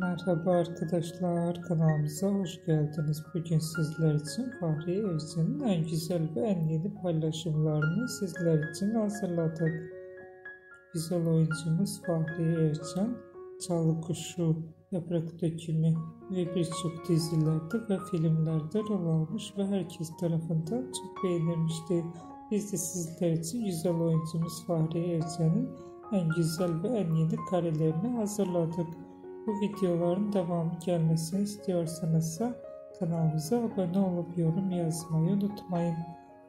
Merhaba arkadaşlar, kanalımıza hoş geldiniz. Bugün sizler için Fahriye Evcen'in en güzel ve en yeni paylaşımlarını sizler için hazırladık. Güzel oyuncumuz Fahriye Evcen, Çalı Kuşu, Yaprak Dökümü ve birçok dizilerde ve filmlerde rol almış ve herkes tarafından çok beğenilmişti. Biz de sizler için güzel oyuncumuz Fahriye Evcen'in en güzel ve en yeni karelerini hazırladık. Bu videoların devamı gelmesini istiyorsanız kanalımıza abone olup yorum yazmayı unutmayın.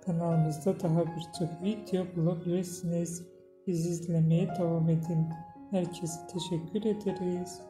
Kanalımızda daha birçok video bulabilirsiniz. Bizi izlemeye devam edin. Herkese teşekkür ederiz.